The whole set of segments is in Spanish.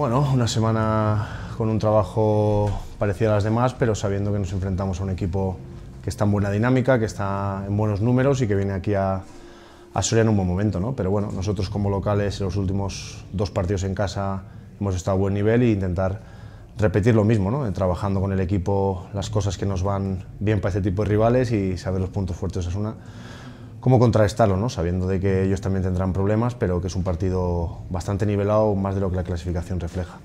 Bueno, una semana con un trabajo parecido a las demás, pero sabiendo que nos enfrentamos a un equipo que está en buena dinámica, que está en buenos números y que viene aquí a, a Soria en un buen momento. ¿no? Pero bueno, nosotros como locales en los últimos dos partidos en casa hemos estado a buen nivel e intentar repetir lo mismo, ¿no? trabajando con el equipo las cosas que nos van bien para este tipo de rivales y saber los puntos fuertes de Osasuna cómo contrarrestarlo, ¿no? sabiendo de que ellos también tendrán problemas, pero que es un partido bastante nivelado, más de lo que la clasificación refleja.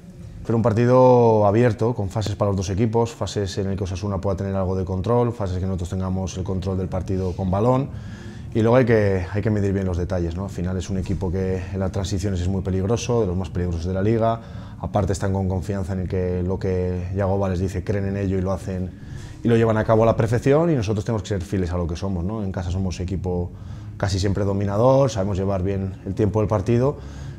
Pero un partido abierto, con fases para los dos equipos, fases en el que Osasuna pueda tener algo de control, fases que nosotros tengamos el control del partido con balón, y luego hay que, hay que medir bien los detalles. ¿no? Al final es un equipo que en las transiciones es muy peligroso, de los más peligrosos de la liga, aparte están con confianza en el que lo que Yagoba les dice, creen en ello y lo hacen y lo llevan a cabo a la perfección y nosotros tenemos que ser fieles a lo que somos. ¿no? En casa somos equipo casi siempre dominador, sabemos llevar bien el tiempo del partido,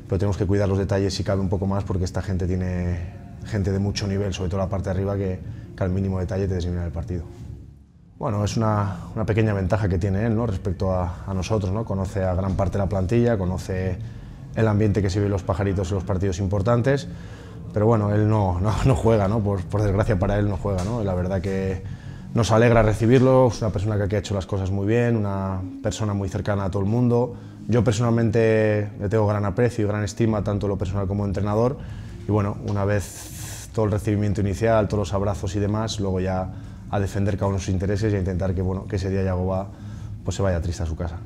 pero tenemos que cuidar los detalles si cabe un poco más porque esta gente tiene gente de mucho nivel, sobre todo la parte de arriba, que, que al mínimo detalle te designa el partido. Bueno, es una, pequeña ventaja que tiene él ¿no? respecto a, nosotros. ¿no? Conoce a gran parte de la plantilla, conoce el ambiente que se vive los pajaritos en los partidos importantes, pero bueno, él no, no, no juega, ¿no? Por, desgracia para él no juega. ¿no? La verdad que nos alegra recibirlo, es una persona que ha hecho las cosas muy bien, una persona muy cercana a todo el mundo. Yo personalmente le tengo gran aprecio y gran estima, tanto lo personal como entrenador. Y bueno, una vez todo el recibimiento inicial, todos los abrazos y demás, luego ya a defender cada uno sus intereses y a intentar que, bueno, que ese día Yagoba pues se vaya triste a su casa.